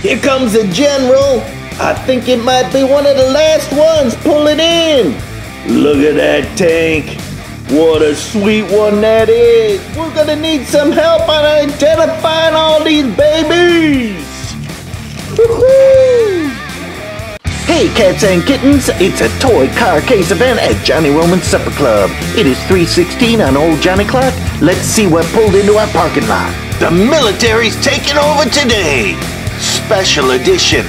Here comes the general. I think it might be one of the last ones pulling in. Look at that tank. What a sweet one that is. We're gonna need some help on identifying all these babies. Hey, cats and kittens, it's a toy car case event at Johnny Roman's Supper Club. It is 316 on Old Johnny Clock. Let's see what pulled into our parking lot. The military's taking over today. Special edition.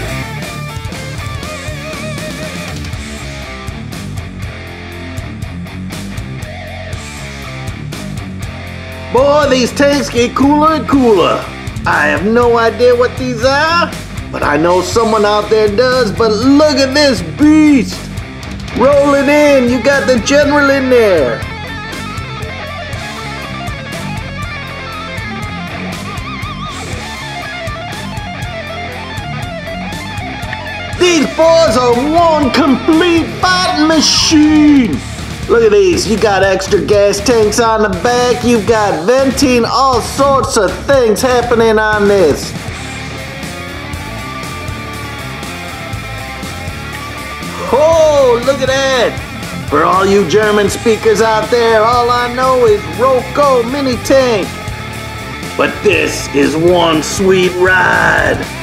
Boy, these tanks get cooler and cooler. I have no idea what these are, but I know someone out there does. But look at this beast. Rolling in, you got the general in there. These boys are one complete fighting machine. Look at these. You got extra gas tanks on the back. You've got venting, all sorts of things happening on this. Oh, look at that. For all you German speakers out there, all I know is Roco Mini Tank. But this is one sweet ride.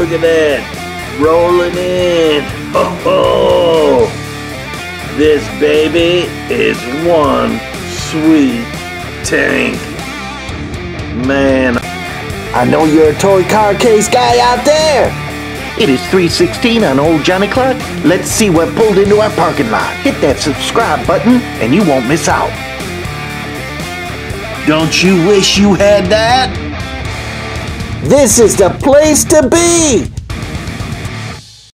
Look at that. Rolling in. Oh, oh. This baby is one sweet tank. Man, I know you're a toy car case guy out there. It is 316 on Old Johnny Clark. Let's see what pulled into our parking lot. Hit that subscribe button and you won't miss out. Don't you wish you had that? This is the place to be!